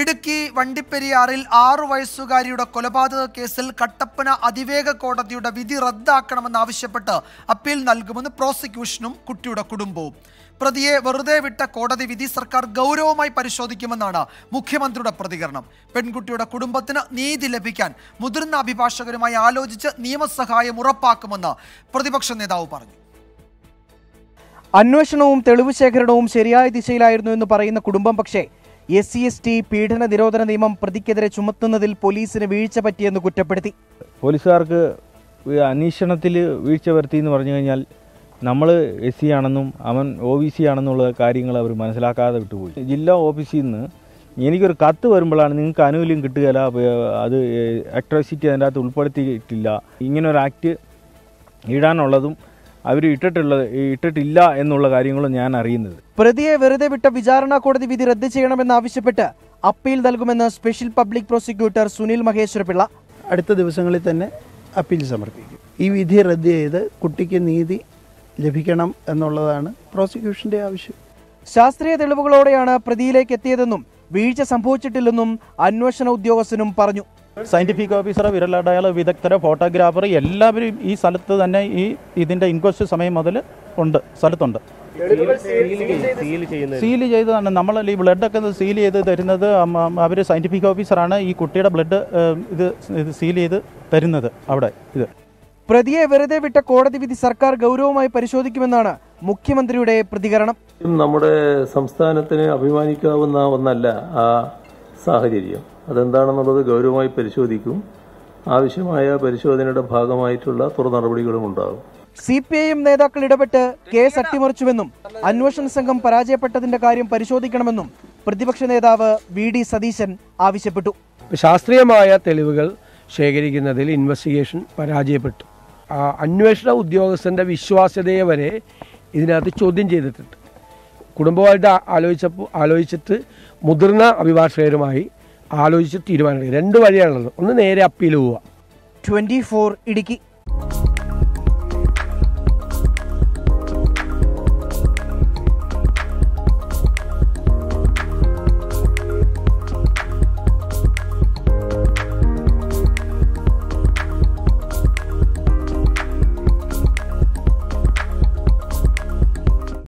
ഇടുക്കി വണ്ടിപ്പെരിയാറിൽ ആറു വയസ്സുകാരിയുടെ കൊലപാതക കേസിൽ കട്ടപ്പന അതിവേഗ കോടതിയുടെ വിധി റദ്ദാക്കണമെന്നാവശ്യപ്പെട്ട് അപ്പീൽ നൽകുമെന്ന് പ്രോസിക്യൂഷനും കുട്ടിയുടെ കുടുംബവും. പ്രതിയെ വെറുതെ വിട്ട കോടതി വിധി സർക്കാർ ഗൗരവമായി പരിശോധിക്കുമെന്നാണ് മുഖ്യമന്ത്രിയുടെ പ്രതികരണം. പെൺകുട്ടിയുടെ കുടുംബത്തിന് നീതി ലഭിക്കാൻ മുതിർന്ന അഭിഭാഷകരുമായി ആലോചിച്ച് നിയമസഹായം ഉറപ്പാക്കുമെന്ന് പ്രതിപക്ഷ നേതാവ് പറഞ്ഞു. അന്വേഷണവും തെളിവ് ശേഖരണവും ശരിയായ ദിശയിലായിരുന്നു എന്ന് പറയുന്ന കുടുംബം പക്ഷേ എസ് സി എസ് ടി പീഡന നിരോധന നിയമം പ്രതിക്കെതിരെ ചുമത്തുന്നതിൽ പോലീസിന് വീഴ്ച പറ്റിയെന്ന് കുറ്റപ്പെടുത്തി. പോലീസുകാർക്ക് അന്വേഷണത്തിൽ വീഴ്ച വരുത്തി എന്ന് പറഞ്ഞു കഴിഞ്ഞാൽ നമ്മൾ എസ് സി ആണെന്നും അവൻ ഒ ബി സി ആണെന്നുള്ള കാര്യങ്ങൾ അവർ മനസ്സിലാക്കാതെ വിട്ടുപോയി. ജില്ലാ ഓഫീസിൽ നിന്ന് എനിക്കൊരു കത്ത് വരുമ്പോഴാണ് നിങ്ങൾക്ക് ആനുകൂല്യം കിട്ടുകയില്ല അത് അട്രോസിറ്റി അതിന്റെ അകത്ത് ഉൾപ്പെടുത്തിയിട്ടില്ല. ഇങ്ങനൊരു ആക്ട് ഇടാനുള്ളതും അവർ ഇട്ടിട്ടുള്ളത് ഇട്ടിട്ടില്ല എന്നുള്ള കാര്യങ്ങളും ഞാൻ അറിയുന്നത്. പ്രതിയെ വെറുതെ വിട്ട വിചാരണ കോടതി വിധി റദ്ദ് ചെയ്യണമെന്നാവശ്യപ്പെട്ട് അപ്പീൽ നൽകുമെന്ന് special public prosecutor Sunil Maheshwarapillai അടുത്ത ദിവസങ്ങളിൽ തന്നെ അപ്പീൽ സമർപ്പിക്കും. ഈ വിധി റദ്ദ് ചെയ്ത് കുട്ടിക്ക് നീതി ലഭിക്കണം എന്നുള്ളതാണ് പ്രോസിക്യൂഷന്റെ ആവശ്യം. ശാസ്ത്രീയ തെളിവുകളോടെയാണ് പ്രതിയിലേക്ക് എത്തിയതെന്നും വീഴ്ച സംഭവിച്ചിട്ടില്ലെന്നും അന്വേഷണ ഉദ്യോഗസ്ഥനും പറഞ്ഞു. സയന്റിഫിക് ഓഫീസർ വിരലടയാള വിദഗ്ധർ ഫോട്ടോഗ്രാഫർ എല്ലാവരും ഈ സ്ഥലത്ത് തന്നെ ഈ ഇതിന്റെ ഇൻക്വസ്റ്റ് സമയം മുതൽ ഉണ്ട് സ്ഥലത്തുണ്ട്. സീൽ ചെയ്തതാണ്. നമ്മൾ ഈ ബ്ലഡൊക്കെ സീൽ ചെയ്ത് തരുന്നത് അവർ സയന്റിഫിക് ഓഫീസറാണ് ഈ കുട്ടിയുടെ ബ്ലഡ് ഇത് ഇത് സീൽ ചെയ്ത് തരുന്നത് അവിടെ ഇത്. പ്രതിയെ വെറുതെ വിട്ട കോടതി വിധി സർക്കാർ ഗൗരവമായി പരിശോധിക്കുമെന്നാണ് മുഖ്യമന്ത്രിയുടെ പ്രതികരണം. നമ്മുടെ സംസ്ഥാനത്തിന് അഭിമാനിക്കാവുന്ന ഒന്നല്ല ആ സാഹചര്യം. അതെന്താണെന്നുള്ളത് ഗൗരവമായി പരിശോധിക്കും. ആവശ്യമായ പരിശോധനയുടെ ഭാഗമായിട്ടുള്ള തുടർ നടപടികളും ഉണ്ടാകും. സി പി ഐ എം നേതാക്കൾ ഇടപെട്ട് കേസ് അട്ടിമറിച്ചുവെന്നും അന്വേഷണ സംഘം പരാജയപ്പെട്ടതിന്റെ കാര്യം പരിശോധിക്കണമെന്നും പ്രതിപക്ഷ നേതാവ് വി ഡി സതീശൻ ആവശ്യപ്പെട്ടു. ശാസ്ത്രീയമായ തെളിവുകൾ ശേഖരിക്കുന്നതിൽ ഇൻവെസ്റ്റിഗേഷൻ പരാജയപ്പെട്ടു. അന്വേഷണ ഉദ്യോഗസ്ഥന്റെ വിശ്വാസ്യതയെ വരെ ഇതിനകത്ത് ചോദ്യം ചെയ്തിട്ടുണ്ട്. കുടുംബമായിട്ട് ആലോചിച്ചപ്പോൾ ആലോചിച്ചിട്ട് മുതിർന്ന അഭിഭാഷകരുമായി ആലോചിച്ച് തീരുമാനമെടുക്കുക. രണ്ട് വഴിയാണുള്ളത്. ഒന്ന് നേരെ അപ്പീൽ പോവുക. Twenty four Idukki.